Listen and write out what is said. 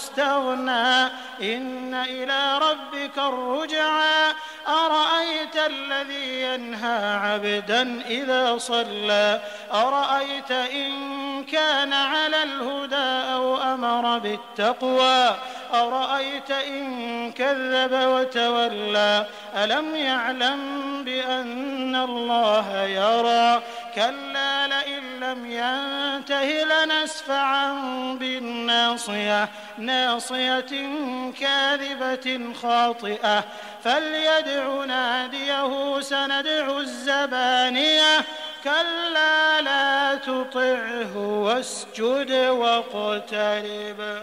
رآه استغنى إن إلى ربك الرجعى. أرأيت الذي ينهى عبدا إذا صلى؟ أرأيت إن كان على الهدى أو أمر بالتقوى؟ أرأيت إن كذب وتولى؟ ألم يعلم بأن الله يرى؟ كلا لئن لم ينته لنسفعا بالناصية ناصية كاذبة خاطئة. فليدع ناديه سندع الزبانية. كلا لا تطعه واسجد واقترب.